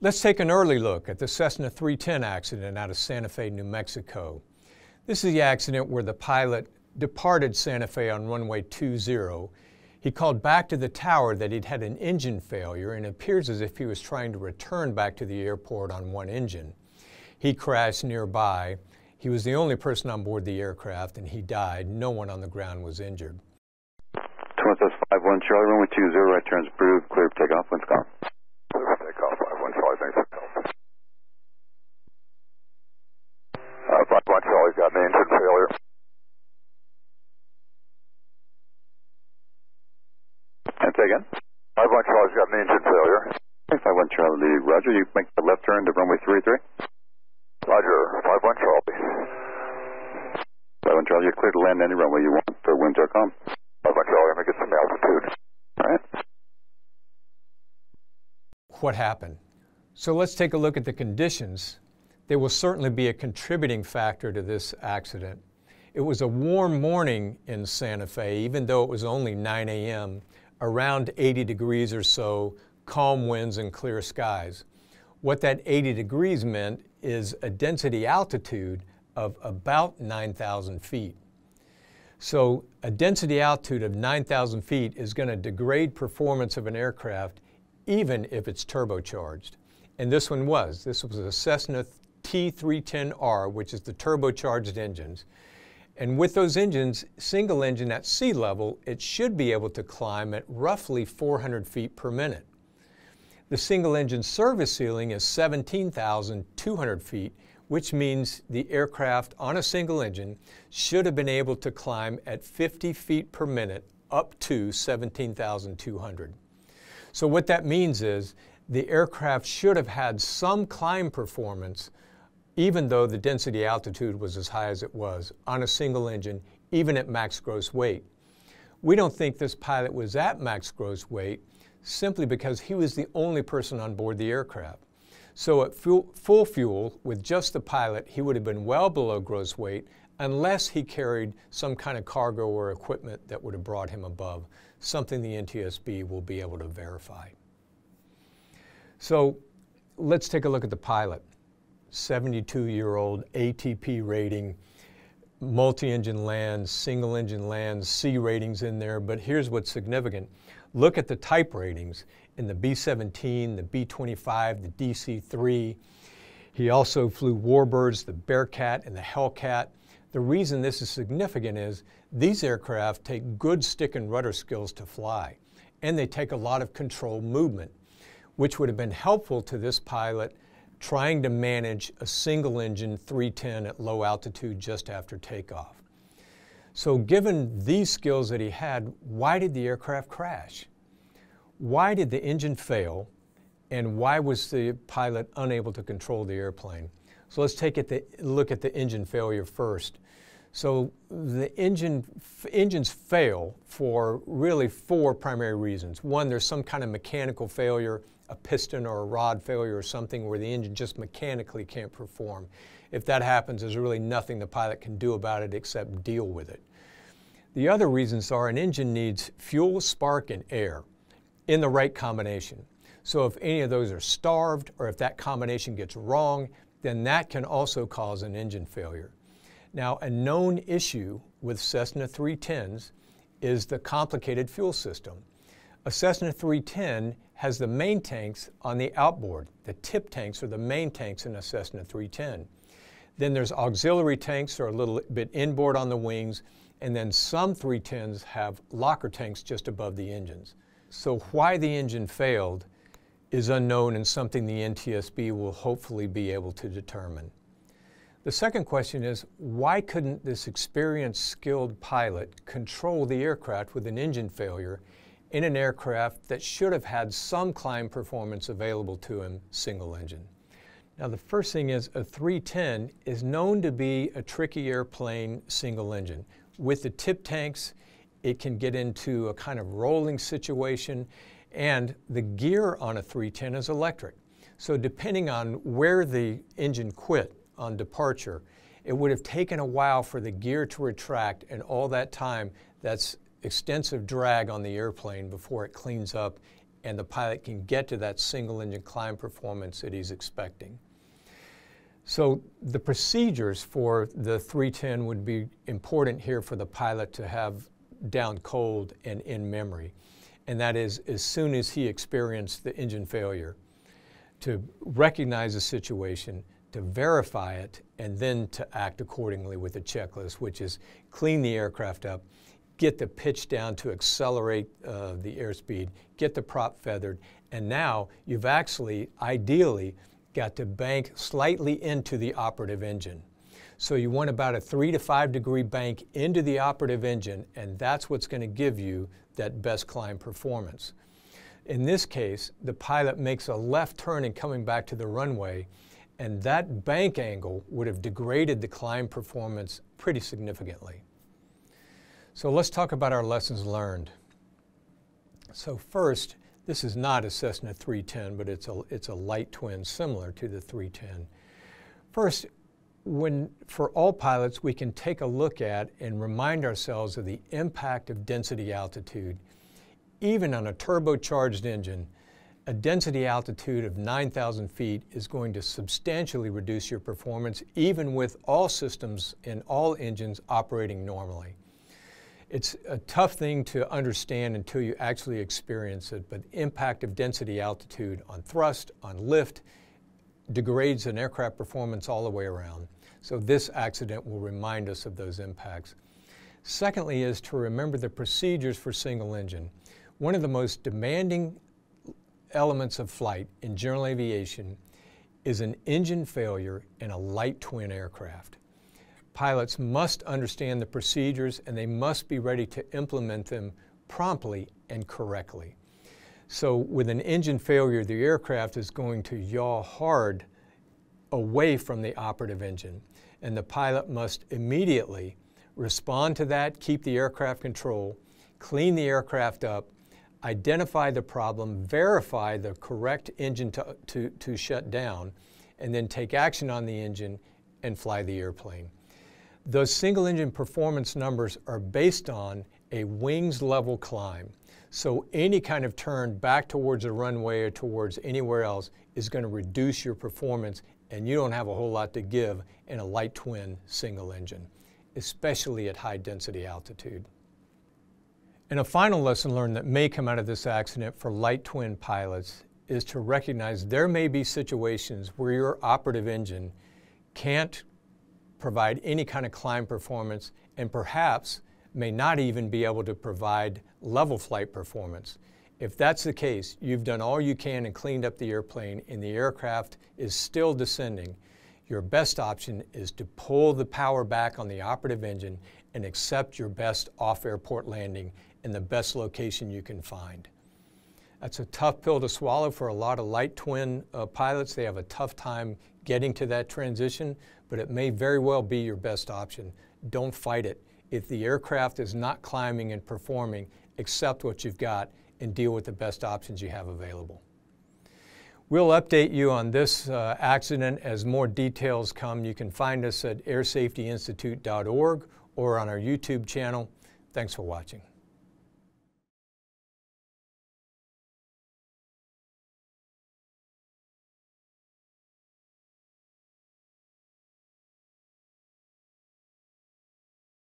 Let's take an early look at the Cessna 310 accident out of Santa Fe, New Mexico. This is the accident where the pilot departed Santa Fe on runway 20. He called back to the tower that he'd had an engine failure and appears as if he was trying to return back to the airport on one engine. He crashed nearby. He was the only person on board the aircraft and he died. No one on the ground was injured. Twin Cessna 5-1 Charlie, runway 20, right turns approved, clear takeoff, wind's gone. Clear for takeoff, 5-1 Charlie, thanks for help. Uh, 5-1 Charlie's got an engine failure. And say again? 5-1 Charlie's got an engine failure. 5-1 Charlie, Roger, you make the left turn to runway 33? Roger, 5-1 Charlie. 5-1 Charlie, you're clear to land any runway you want, the winds are calm. 5-1 Charlie, I'm going to get some altitude. All right. What happened? So let's take a look at the conditions. They will certainly be a contributing factor to this accident. It was a warm morning in Santa Fe, even though it was only 9 a.m., around 80 degrees or so, calm winds and clear skies. What that 80 degrees meant is a density altitude of about 9,000 feet. So a density altitude of 9,000 feet is going to degrade performance of an aircraft even if it's turbocharged. And this one was. This was a Cessna T310R, which is the turbocharged engines. And with those engines, single engine at sea level, it should be able to climb at roughly 400 feet per minute. The single engine service ceiling is 17,200 feet, which means the aircraft on a single engine should have been able to climb at 50 feet per minute up to 17,200. So what that means is the aircraft should have had some climb performance even though the density altitude was as high as it was on a single engine, even at max gross weight. We don't think this pilot was at max gross weight simply because he was the only person on board the aircraft. So at full, fuel, with just the pilot, he would have been well below gross weight unless he carried some kind of cargo or equipment that would have brought him above, something the NTSB will be able to verify. So let's take a look at the pilot. 72 year old ATP rating, multi engine lands, single engine lands, C ratings in there, but here's what's significant. Look at the type ratings in the B 17, the B 25, the DC 3. He also flew Warbirds, the Bearcat, and the Hellcat. The reason this is significant is these aircraft take good stick and rudder skills to fly, and they take a lot of control movement, which would have been helpful to this pilot trying to manage a single engine 310 at low altitude just after takeoff. So given these skills that he had, why did the aircraft crash? Why did the engine fail? And why was the pilot unable to control the airplane? So let's take a look at the engine failure first. So the engine, engines fail for really four primary reasons. One, there's some kind of mechanical failure, a piston or a rod failure or something where the engine just mechanically can't perform. If that happens, there's really nothing the pilot can do about it except deal with it. The other reasons are an engine needs fuel, spark, and air in the right combination. So if any of those are starved or if that combination gets wrong, then that can also cause an engine failure. Now, a known issue with Cessna 310s is the complicated fuel system. A Cessna 310 has the main tanks on the outboard. The tip tanks are the main tanks in a Cessna 310. Then there's auxiliary tanks are a little bit inboard on the wings, and then some 310s have locker tanks just above the engines. So why the engine failed is unknown and something the NTSB will hopefully be able to determine. The second question is, why couldn't this experienced, skilled pilot control the aircraft with an engine failure in an aircraft that should have had some climb performance available to him single engine? Now the first thing is a 310 is known to be a tricky airplane single engine. With the tip tanks, it can get into a kind of rolling situation, and the gear on a 310 is electric. So depending on where the engine quit on departure, it would have taken a while for the gear to retract, and all that time, that's extensive drag on the airplane before it cleans up and the pilot can get to that single engine climb performance that he's expecting. So the procedures for the 310 would be important here for the pilot to have down cold and in memory. And that is as soon as he experienced the engine failure, to recognize the situation, to verify it, and then to act accordingly with a checklist, which is clean the aircraft up, get the pitch down to accelerate uh, the airspeed, get the prop feathered, and now you've actually, ideally, got to bank slightly into the operative engine. So you want about a three to five degree bank into the operative engine, and that's what's going to give you that best climb performance. In this case, the pilot makes a left turn and coming back to the runway, and that bank angle would have degraded the climb performance pretty significantly. So let's talk about our lessons learned. So first, this is not a Cessna 310, but it's a, it's a light twin similar to the 310. First, when, for all pilots, we can take a look at and remind ourselves of the impact of density altitude. Even on a turbocharged engine, a density altitude of 9,000 feet is going to substantially reduce your performance, even with all systems and all engines operating normally. It's a tough thing to understand until you actually experience it, but the impact of density altitude on thrust, on lift, degrades an aircraft performance all the way around. So this accident will remind us of those impacts. Secondly is to remember the procedures for single engine. One of the most demanding elements of flight in general aviation is an engine failure in a light twin aircraft pilots must understand the procedures and they must be ready to implement them promptly and correctly. So with an engine failure, the aircraft is going to yaw hard away from the operative engine. And the pilot must immediately respond to that, keep the aircraft control, clean the aircraft up, identify the problem, verify the correct engine to, to, to shut down, and then take action on the engine and fly the airplane. Those single engine performance numbers are based on a wings level climb. So any kind of turn back towards a runway or towards anywhere else is going to reduce your performance and you don't have a whole lot to give in a light twin single engine, especially at high density altitude. And a final lesson learned that may come out of this accident for light twin pilots is to recognize there may be situations where your operative engine can't provide any kind of climb performance and perhaps may not even be able to provide level flight performance. If that's the case, you've done all you can and cleaned up the airplane and the aircraft is still descending, your best option is to pull the power back on the operative engine and accept your best off-airport landing in the best location you can find. That's a tough pill to swallow for a lot of light twin uh, pilots. They have a tough time getting to that transition, but it may very well be your best option. Don't fight it. If the aircraft is not climbing and performing, accept what you've got and deal with the best options you have available. We'll update you on this uh, accident as more details come. You can find us at airsafetyinstitute.org or on our YouTube channel. Thanks for watching.